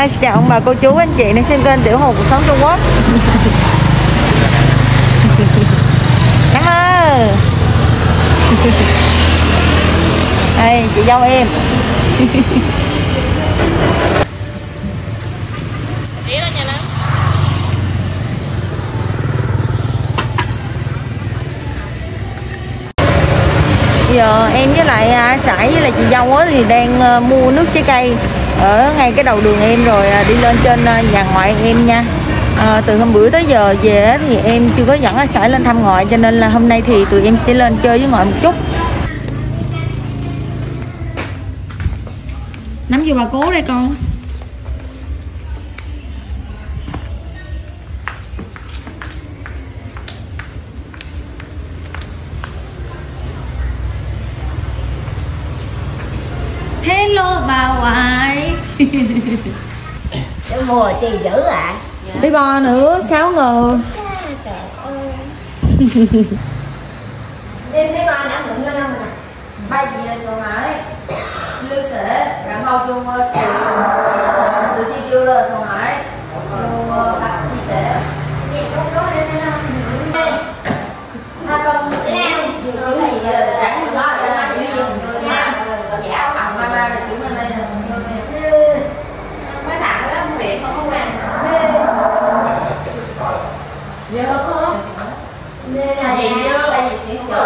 À, xin chào ông bà cô chú anh chị đang xem kênh Tiểu Hồ Cuộc Sống Trung Quốc. Cảm ơn Đây chị dâu em. Giờ em với lại à, sải với lại chị dâu á thì đang à, mua nước trái cây ở ngay cái đầu đường em rồi à, đi lên trên à, nhà ngoại em nha. À, từ hôm bữa tới giờ về thì em chưa có dẫn à, sải lên thăm ngoại cho nên là hôm nay thì tụi em sẽ lên chơi với ngoại một chút. Nắm vô bà cố đây con. ba hoài Cái mùa chi dữ ạ à? Đi bo nữa, sáu người đi thấy ba đã mụn lên đâu rồi Ba gì là sữa mã đấy Lưu sữa, rạng hâu chung ờ, sữa. Ờ, sữa chi chưa là sữa mã đấy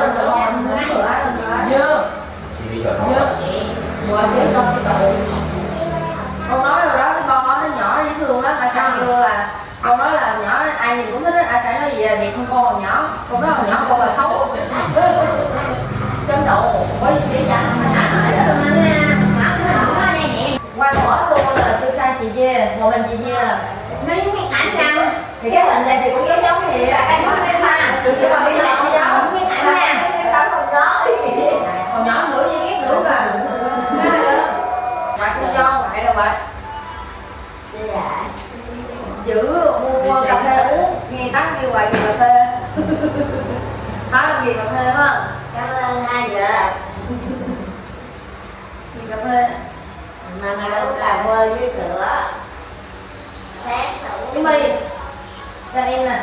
lên cửa Giờ cái đầu con nói rồi đó cái con nó nhỏ dễ thương lắm à sao kêu là con nói là nhỏ ai nhìn cũng thích à sao nói gì là đẹp con còn nhỏ con nói còn nhỏ con là xấu chân xỉu chẳng hại đó qua mở xô là tôi sang chị dê một hình chị dê là Mấy cái ảnh đâu thì cái hình này thì cũng giống giống thì Anh nói lên mà. Chị chỉ còn đi làm không giống nha còn nhỏ nữa với ghét nữa cả ngoại cũng cho ngoại đâu vậy Dạ giữ mua cà phê uống nghe tắt kêu hoài cà phê nói làm gì cà phê không Cảm ơn hai vợ gì cà phê Mà mà uống cà phê với sữa Sáng uống chứ my cho em nè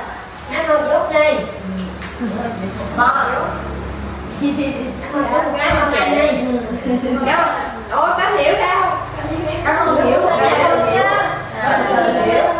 Nó con chút đi ngon rồi Con chút cái nhanh đi. Cảm ơn ôi cảm hiểu đâu cảm ơn hiểu. Cảm ơn hiểu. Cảm ơn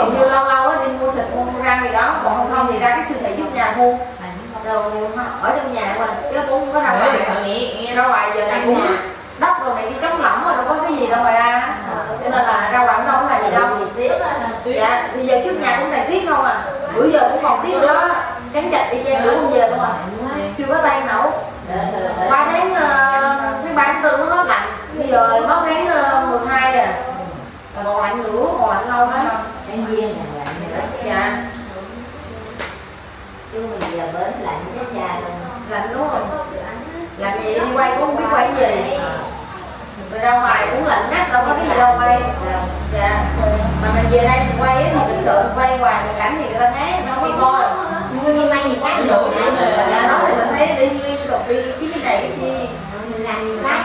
dụ như lâu lâu đi mua thịt mua rau gì đó còn không không thì ra cái siêu thị giúp nhà mua. Rồi ở trong nhà mà chứ cũng không có ra ngoài. nghe ra ngoài giờ này cũng đất đồ này kia chống lỏng mà đâu có cái gì đâu ngoài ra. Cho nên là ra ngoài cũng đâu có làm gì đâu. Dạ thì giờ trước nhà cũng thời tiết không à. Bữa giờ cũng còn tiết đó. Cắn chặt đi chen nữa không về đâu mà. Chưa có tay nấu. Qua tháng ờ, tháng ba tháng tư nó hết lạnh. Bây giờ mất tháng ờ, 12 à. Là còn lạnh nữa còn lạnh lâu lắm Anh viên là lạnh nữa dạ. Chứ mình giờ bến lạnh già luôn lạnh đúng không lạnh gì đi quay cũng không biết quay cái gì. Rồi ra ngoài cũng lạnh ngắt đâu có cái gì đâu quay. Dạ. Mà mình về đây mình quay thì thực sự quay ngoài mình cảnh thì người ta ngán nó không có coi. Nhưng mà nhìn khác rồi dạ nói thì mình thấy đi liên tục đi cái này cái kia. Mình làm nhìn khác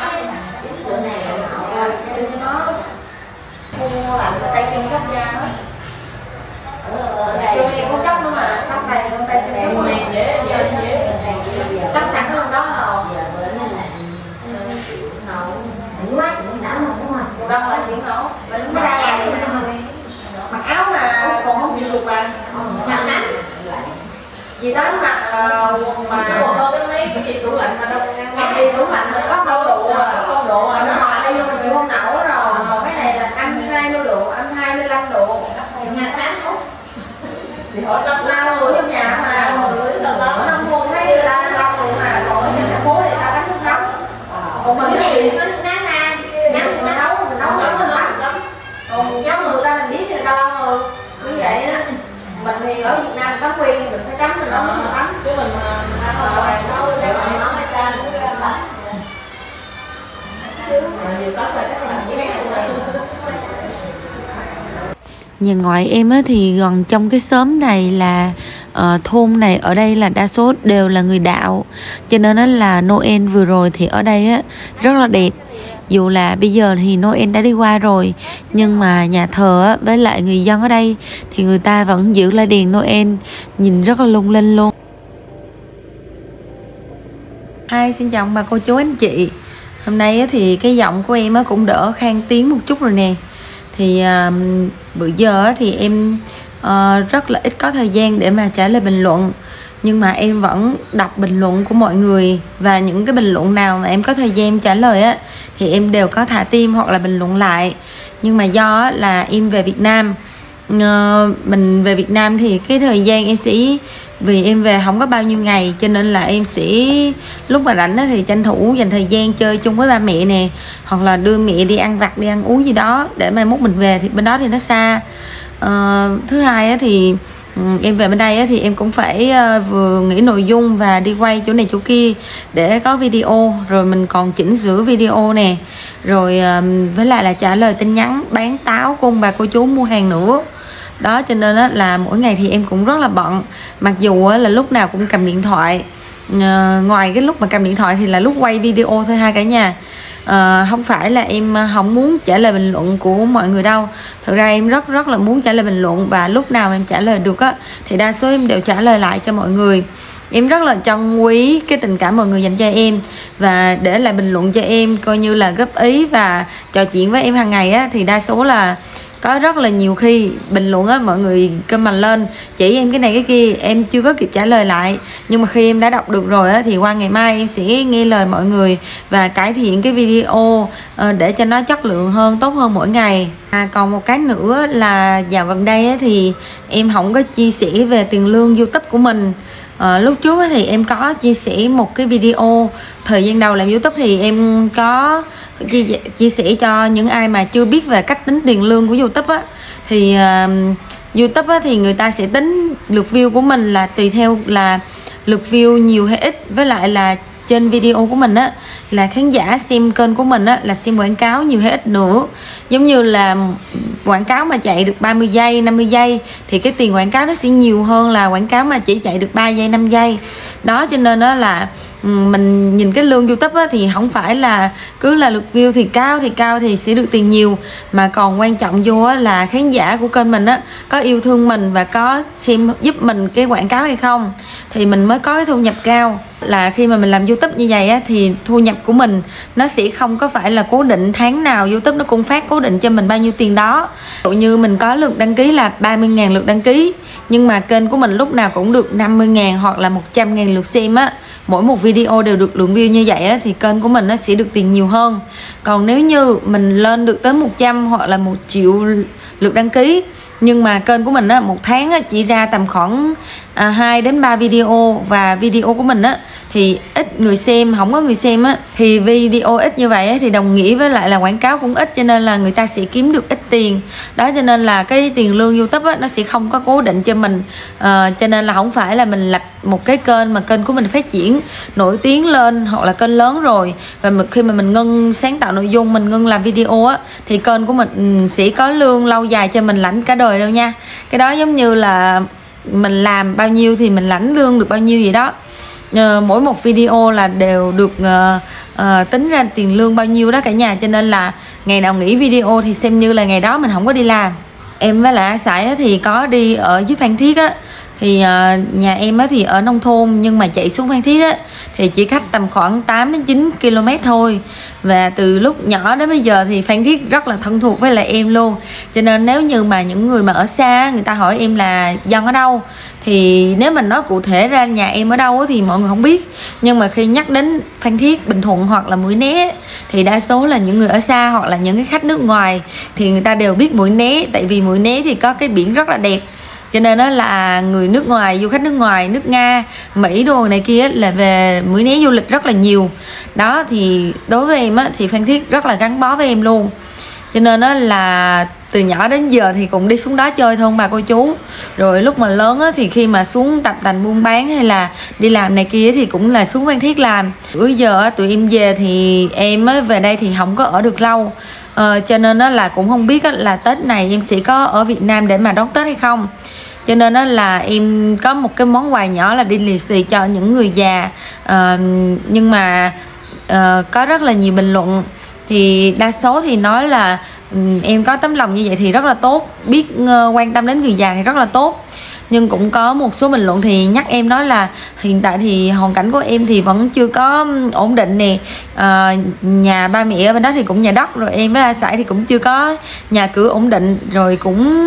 Chỗ này là dạ nó mua làm tay chân cấp da đó ở đây cũng cấp nữa mà. Cấp này con tay chân mà này dễ dễ dễ. Cấp sẵn luôn đó rồi. Giờ bữa nay là nấu đừng quá đừng đảo mà đúng không mùa đông nấu mình ra ngoài mặc áo mà còn không chịu được mà. Vì đó mặc ờ, quần mà. Một đôi cái mấy cái gì tủ lạnh mà đâu ngang mặc gì tủ lạnh mình có không độ à Không độ mà à bên ngoài đây vô mình chịu không nổi rồi còn cái này là âm hai độ âm hai mươi lăm độ nhà tám phút Lắm lau người trong nhà mà ở nông thôn thấy người ta lau người mà còn ở trên thành phố thì ta đánh nước nóng. Còn mình thì có nước nắng ra nắng mình nấu mình nấu nấu mình tắm còn giống người ta mình biết người ta lau người. Như vậy á mình thì ở Việt Nam có khuyên mình phải tắm mình nấu mình tắm. Chứ mình mà ăn ở ngoài nấu để mà nấu hay sao nhiều tóc là chắc là cái này nhà ngoại em á, thì gần trong cái xóm này là uh, thôn này ở đây là đa số đều là người đạo. Cho nên á, là Noel vừa rồi thì ở đây á, rất là đẹp. Dù là bây giờ thì Noel đã đi qua rồi nhưng mà nhà thờ á, với lại người dân ở đây thì người ta vẫn giữ lại đèn Noel nhìn rất là lung linh luôn. Hi, xin chào bà cô chú anh chị. Hôm nay á, thì cái giọng của em á, cũng đỡ khang tiếng một chút rồi nè. Thì à, bữa giờ thì em ờ, rất là ít có thời gian để mà trả lời bình luận. Nhưng mà em vẫn đọc bình luận của mọi người. Và những cái bình luận nào mà em có thời gian trả lời á Thì em đều có thả tim hoặc là bình luận lại. Nhưng mà do là em về Việt Nam. Ờ, mình về Việt Nam thì cái thời gian em sẽ vì em về không có bao nhiêu ngày cho nên là em sẽ lúc mà rảnh thì tranh thủ dành thời gian chơi chung với ba mẹ nè hoặc là đưa mẹ đi ăn vặt đi ăn uống gì đó để mai mốt mình về thì bên đó thì nó xa. À, thứ hai thì ừ, em về bên đây thì em cũng phải ờ, vừa nghĩ nội dung và đi quay chỗ này chỗ kia để có video rồi mình còn chỉnh sửa video nè. Rồi ờ, với lại là trả lời tin nhắn bán táo cùng bà cô chú mua hàng nữa đó cho nên á, là mỗi ngày thì em cũng rất là bận. Mặc dù á, là lúc nào cũng cầm điện thoại. Ờ, ngoài cái lúc mà cầm điện thoại thì là lúc quay video thôi ha cả nhà. Ờ, không phải là em ờ, không muốn trả lời bình luận của mọi người đâu. Thực ra em rất rất là muốn trả lời bình luận và lúc nào em trả lời được á thì đa số em đều trả lời lại cho mọi người. Em rất là trân quý cái tình cảm mọi người dành cho em. Và để lại bình luận cho em coi như là góp ý và trò chuyện với em hàng ngày á thì đa số là có rất là nhiều khi bình luận á, mọi người comment lên, chỉ em cái này cái kia, em chưa có kịp trả lời lại. Nhưng mà khi em đã đọc được rồi á, thì qua ngày mai em sẽ nghe lời mọi người và cải thiện cái video ờ, để cho nó chất lượng hơn, tốt hơn mỗi ngày à, còn một cái nữa là dạo gần đây thì em không có chia sẻ về tiền lương youtube của mình. À, lúc trước thì em có chia sẻ một cái video thời gian đầu làm youtube thì em có chia, chia sẻ cho những ai mà chưa biết về cách tính tiền lương của youtube á. Thì uh, youtube á thì người ta sẽ tính lượt view của mình là tùy theo là lượt view nhiều hay ít với lại là trên video của mình á, là khán giả xem kênh của mình á, là xem quảng cáo nhiều hay ít nữa. Giống như là quảng cáo mà chạy được 30 giây 50 giây, thì cái tiền quảng cáo nó sẽ nhiều hơn là quảng cáo mà chỉ chạy được 3 giây 5 giây. Đó, cho nên đó là Ừ, mình nhìn cái lương youtube á, thì không phải là cứ là lượt view thì cao thì cao thì sẽ được tiền nhiều. Mà còn quan trọng vô á, là khán giả của kênh mình á có yêu thương mình và có xem giúp mình cái quảng cáo hay không thì mình mới có cái thu nhập cao. Là khi mà mình làm youtube như vậy á, thì thu nhập của mình nó sẽ không có phải là cố định tháng nào youtube nó cũng phát cố định cho mình bao nhiêu tiền đó. Dụ như mình có lượt đăng ký là 30.000 lượt đăng ký nhưng mà kênh của mình lúc nào cũng được 50.000 hoặc là 100.000 lượt xem á mỗi một video đều được lượng view như vậy á, thì kênh của mình nó sẽ được tiền nhiều hơn. Còn nếu như mình lên được tới 100 hoặc là một triệu lượt đăng ký nhưng mà kênh của mình á một tháng á, chỉ ra tầm khoảng à, 2 đến 3 video và video của mình á thì ít người xem không có người xem á thì video ít như vậy á, thì đồng nghĩa với lại là quảng cáo cũng ít cho nên là người ta sẽ kiếm được ít tiền. Đó cho nên là cái tiền lương youtube á nó sẽ không có cố định cho mình. À, cho nên là không phải là mình lập một cái kênh mà kênh của mình phát triển nổi tiếng lên hoặc là kênh lớn rồi. Và mình- khi mà mình ngưng sáng tạo nội dung mình ngưng làm video á thì kênh của mình ừ, sẽ có lương lâu dài cho mình lãnh cả đời đâu nha. Cái đó giống như là mình làm bao nhiêu thì mình lãnh lương được bao nhiêu vậy đó. Ờ, mỗi một video là đều được uh, uh, tính ra tiền lương bao nhiêu đó cả nhà. Cho nên là ngày nào nghỉ video thì xem như là ngày đó mình không có đi làm. Em với lại sải thì có đi ở dưới phan thiết á. Thì uh, nhà em á thì ở nông thôn nhưng mà chạy xuống phan thiết á. Thì chỉ cách tầm khoảng 8 đến 9 km thôi. Và từ lúc nhỏ đến bây giờ thì phan thiết rất là thân thuộc với lại em luôn. Cho nên nếu như mà những người mà ở xa người ta hỏi em là dân ở đâu? Thì nếu mình nói cụ thể ra nhà em ở đâu thì mọi người không biết. Nhưng mà khi nhắc đến phan thiết, bình thuận hoặc là mũi né thì đa số là những người ở xa hoặc là những cái khách nước ngoài thì người ta đều biết mũi né. Tại vì mũi né thì có cái biển rất là đẹp. Cho nên đó là người nước ngoài, du khách nước ngoài, nước nga, mỹ đồ này kia là về mũi né du lịch rất là nhiều. Đó, thì đối với em á thì phan thiết rất là gắn bó với em luôn. Cho nên đó là từ nhỏ đến giờ thì cũng đi xuống đó chơi thôi bà cô chú. Rồi lúc mà lớn á, thì khi mà xuống tập tành buôn bán hay là đi làm này kia thì cũng là xuống phan thiết làm. Bữa giờ á, tụi em về thì em á, về đây thì không có ở được lâu. À, cho nên á, là cũng không biết á, là tết này em sẽ có ở việt nam để mà đón tết hay không. Cho nên đó là em có một cái món quà nhỏ là đi lì xì cho những người già. À, nhưng mà à, có rất là nhiều bình luận. Thì đa số thì nói là Ừ, em có tấm lòng như vậy thì rất là tốt. Biết ờ, quan tâm đến người già thì rất là tốt. Nhưng cũng có một số bình luận thì nhắc em nói là hiện tại thì hoàn cảnh của em thì vẫn chưa có ổn định nè. À, nhà ba mẹ ở bên đó thì cũng nhà đất rồi em với A Sải thì cũng chưa có nhà cửa ổn định rồi cũng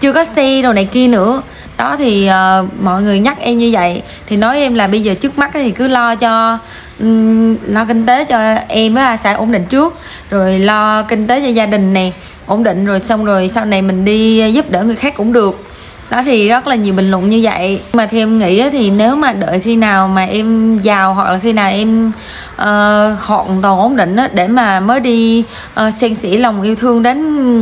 chưa có xe đồ này kia nữa. Đó thì ờ, mọi người nhắc em như vậy thì nói em là bây giờ trước mắt thì cứ lo cho ừm, lo kinh tế cho em với sẽ ổn định trước. Rồi lo kinh tế cho gia đình nè ổn định rồi xong rồi sau này mình đi giúp đỡ người khác cũng được. Đó thì rất là nhiều bình luận như vậy. Mà theo em nghĩ thì nếu mà đợi khi nào mà em giàu hoặc là khi nào em uh, hoàn toàn ổn định á, để mà mới đi uh, xen xỉ lòng yêu thương đến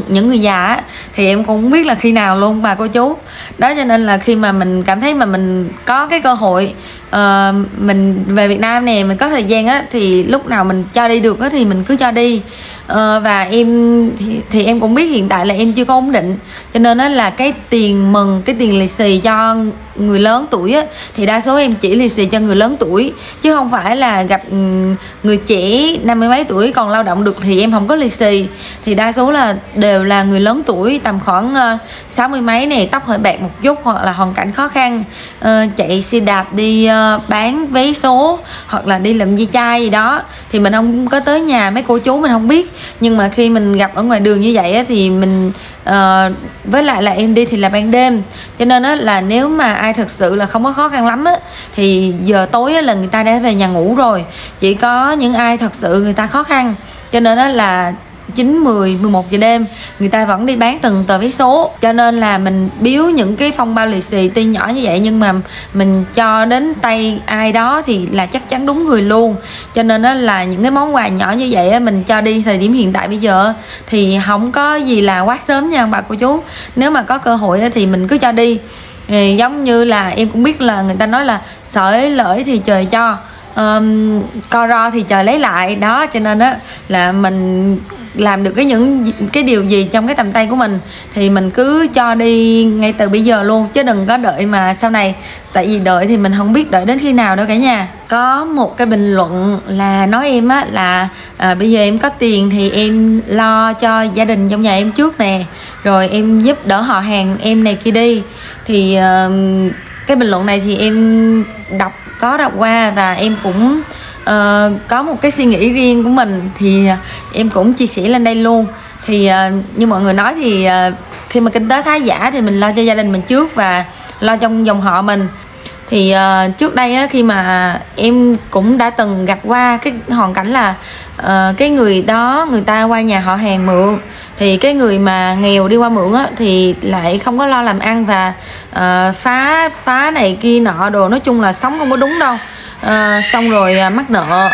những người già á, thì em cũng không biết là khi nào luôn bà cô chú. Đó cho nên là khi mà mình cảm thấy mà mình có cái cơ hội uh, mình về Việt Nam nè mình có thời gian á thì lúc nào mình cho đi được á thì mình cứ cho đi. Uh, và em thì, thì em cũng biết hiện tại là em chưa có ổn định. Cho nên đó là cái tiền mừng cái tiền lì xì cho người lớn tuổi á thì đa số em chỉ lì xì cho người lớn tuổi. Chứ không phải là gặp ừ, người trẻ năm mươi mấy tuổi còn lao động được thì em không có lì xì. Thì đa số là đều là người lớn tuổi tầm khoảng ờ, sáu mươi mấy này tóc hơi bạc một chút hoặc là hoàn cảnh khó khăn. Ờ, chạy xe đạp đi ờ, bán vé số hoặc là đi làm di chai gì đó thì mình không có tới nhà mấy cô chú mình không biết. Nhưng mà khi mình gặp ở ngoài đường như vậy á, thì mình Ờ, với lại là em đi thì là ban đêm. Cho nên á, là nếu mà ai thực sự là không có khó khăn lắm á, thì giờ tối á, là người ta đã về nhà ngủ rồi. Chỉ có những ai thật sự người ta khó khăn. Cho nên đó là 9, 10, 11 giờ đêm người ta vẫn đi bán từng tờ vé số. Cho nên là mình biếu những cái phong bao lì xì tuy nhỏ như vậy nhưng mà mình cho đến tay ai đó thì là chắc chắn đúng người luôn. Cho nên đó là những cái món quà nhỏ như vậy mình cho đi thời điểm hiện tại bây giờ thì không có gì là quá sớm nha bà cô chú. Nếu mà có cơ hội thì mình cứ cho đi. Thì giống như là em cũng biết là người ta nói là sởi lỡi thì trời cho um, co ro thì trời lấy lại. Đó cho nên á là mình làm được cái những cái điều gì trong cái tầm tay của mình thì mình cứ cho đi ngay từ bây giờ luôn chứ đừng có đợi mà sau này. Tại vì đợi thì mình không biết đợi đến khi nào đâu cả nhà. Có một cái bình luận là nói em á là à, bây giờ em có tiền thì em lo cho gia đình trong nhà em trước nè rồi em giúp đỡ họ hàng em này kia đi. Thì ờ, cái bình luận này thì em đọc có đọc qua và em cũng uh, có một cái suy nghĩ riêng của mình thì à, em cũng chia sẻ lên đây luôn. Thì uh, như mọi người nói thì uh, khi mà kinh tế khá giả thì mình lo cho gia đình mình trước và lo trong dòng họ mình. Thì uh, trước đây á, khi mà em cũng đã từng gặp qua cái hoàn cảnh là uh, cái người đó người ta qua nhà họ hàng mượn. Thì cái người mà nghèo đi qua mượn á, thì lại không có lo làm ăn và uh, phá phá này kia nọ đồ. Nói chung là sống không có đúng đâu à, xong rồi à, mắc nợ.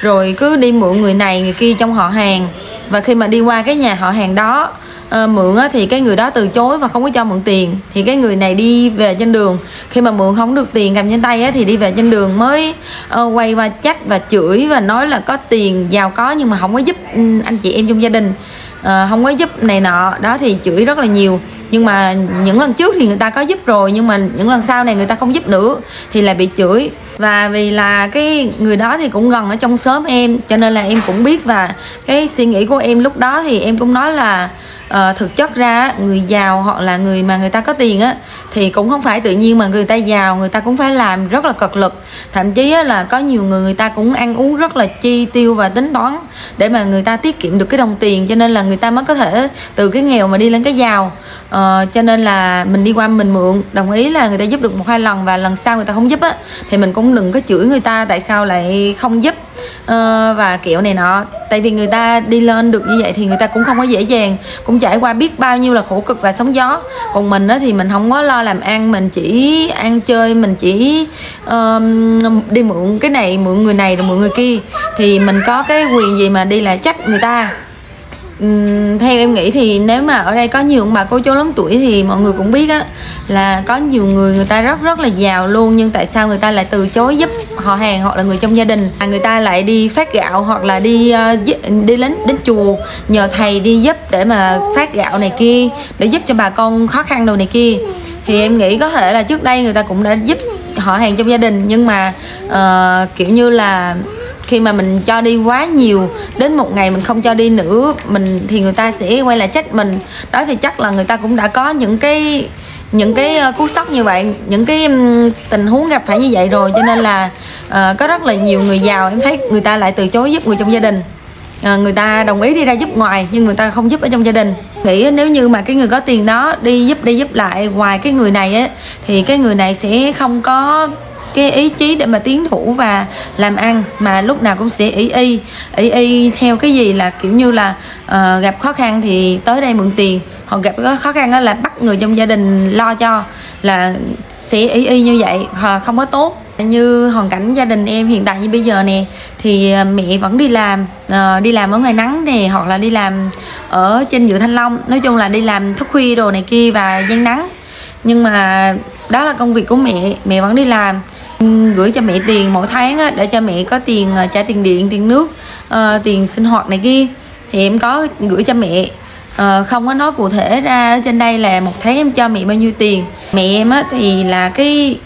Rồi cứ đi mượn người này người kia trong họ hàng. Và khi mà đi qua cái nhà họ hàng đó à, mượn á, thì cái người đó từ chối và không có cho mượn tiền. Thì cái người này đi về trên đường. Khi mà mượn không được tiền cầm trên tay á, thì đi về trên đường mới à, quay qua trách và chửi và nói là có tiền giàu có nhưng mà không có giúp ừ, anh chị em trong gia đình. Ờ, không có giúp này nọ. Đó thì chửi rất là nhiều. Nhưng mà những lần trước thì người ta có giúp rồi nhưng mà những lần sau này người ta không giúp nữa thì lại bị chửi. Và vì là cái người đó thì cũng gần ở trong xóm em cho nên là em cũng biết và cái suy nghĩ của em lúc đó thì em cũng nói là uh, thực chất ra người giàu hoặc là người mà người ta có tiền á thì cũng không phải tự nhiên mà người ta giàu người ta cũng phải làm rất là cực lực. Thậm chí là có nhiều người người ta cũng ăn uống rất là chi tiêu và tính toán để mà người ta tiết kiệm được cái đồng tiền. Cho nên là người ta mới có thể từ cái nghèo mà đi lên cái giàu. Ờ, cho nên là mình đi qua mình mượn đồng ý là người ta giúp được một hai lần và lần sau người ta không giúp á thì mình cũng đừng có chửi người ta tại sao lại không giúp uh, và kiểu này nọ. Tại vì người ta đi lên được như vậy thì người ta cũng không có dễ dàng cũng trải qua biết bao nhiêu là khổ cực và sóng gió. Còn mình đó thì mình không có lo làm ăn mình chỉ ăn chơi mình chỉ uh, đi mượn cái này mượn người này rồi mượn người kia. Thì mình có cái quyền gì mà đi lại chắc người ta. Uhm, theo em nghĩ thì nếu mà ở đây có nhiều ông bà cô chú lớn tuổi thì mọi người cũng biết á là có nhiều người người ta rất rất là giàu luôn nhưng tại sao người ta lại từ chối giúp họ hàng hoặc là người trong gia đình? À, người ta lại đi phát gạo hoặc là đi uh, đi đến đến chùa nhờ thầy đi giúp để mà phát gạo này kia để giúp cho bà con khó khăn đồ này kia. Thì em nghĩ có thể là trước đây người ta cũng đã giúp họ hàng trong gia đình nhưng mà uh, kiểu như là khi mà mình cho đi quá nhiều đến một ngày mình không cho đi nữa mình thì người ta sẽ quay lại trách mình. Đó thì chắc là người ta cũng đã có những cái những cái ờ, cú sốc như vậy những cái tình huống gặp phải như vậy rồi. Cho nên là uh, có rất là nhiều người giàu em thấy người ta lại từ chối giúp người trong gia đình. À, người ta đồng ý đi ra giúp ngoài nhưng người ta không giúp ở trong gia đình. Nghĩ nếu như mà cái người có tiền đó đi giúp đi giúp lại ngoài cái người này á thì cái người này sẽ không có cái ý chí để mà tiến thủ và làm ăn mà lúc nào cũng sẽ ý y. Ý y theo cái gì là kiểu như là uh, gặp khó khăn thì tới đây mượn tiền. Hoặc gặp khó khăn đó là bắt người trong gia đình lo cho là sẽ ý y như vậy không có tốt. Như hoàn cảnh gia đình em hiện tại như bây giờ nè thì ờ, mẹ vẫn đi làm uh, đi làm ở ngoài nắng nè hoặc là đi làm ở trên dự thanh long. Nói chung là đi làm thức khuya đồ này kia và gian nắng. Nhưng mà đó là công việc của mẹ mẹ vẫn đi làm gửi cho mẹ tiền mỗi tháng á, để cho mẹ có tiền à, trả tiền điện tiền nước uh, tiền sinh hoạt này kia. Thì em có gửi cho mẹ. Uh, không có nói cụ thể ra ở trên đây là một tháng em cho mẹ bao nhiêu tiền. Mẹ em á thì là cái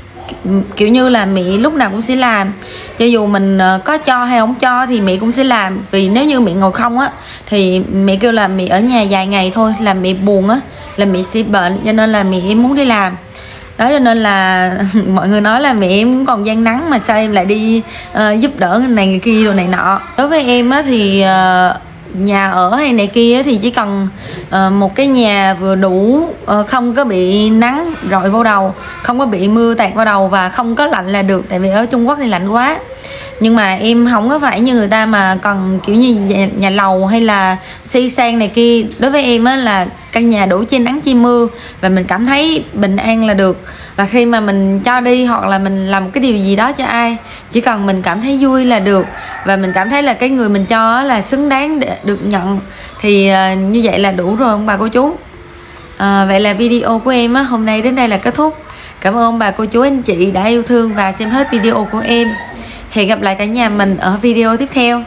kiểu như là mẹ lúc nào cũng sẽ làm. Cho dù mình có cho hay không cho thì mẹ cũng sẽ làm. Vì nếu như mẹ ngồi không á thì mẹ kêu là mẹ ở nhà vài ngày thôi là mẹ buồn á là mẹ sẽ bệnh. Cho nên là mẹ muốn đi làm đó cho nên là mọi người nói là mẹ em cũng còn gian nắng mà sao em lại đi uh, giúp đỡ người này người kia đồ này nọ. Đối với em á thì uh, nhà ở hay này kia thì chỉ cần uh, một cái nhà vừa đủ uh, không có bị nắng rọi vô đầu không có bị mưa tạt vào đầu và không có lạnh là được tại vì ở Trung Quốc thì lạnh quá nhưng mà em không có phải như người ta mà cần kiểu như nhà, nhà lầu hay là xây sang này kia. Đối với em á là căn nhà đủ che nắng che mưa và mình cảm thấy bình an là được. Và khi mà mình cho đi hoặc là mình làm cái điều gì đó cho ai chỉ cần mình cảm thấy vui là được. Và mình cảm thấy là cái người mình cho là xứng đáng để được nhận. Thì à, như vậy là đủ rồi ông bà cô chú. À, vậy là video của em á, hôm nay đến đây là kết thúc. Cảm ơn bà cô chú anh chị đã yêu thương và xem hết video của em hẹn gặp lại cả nhà mình ở video tiếp theo.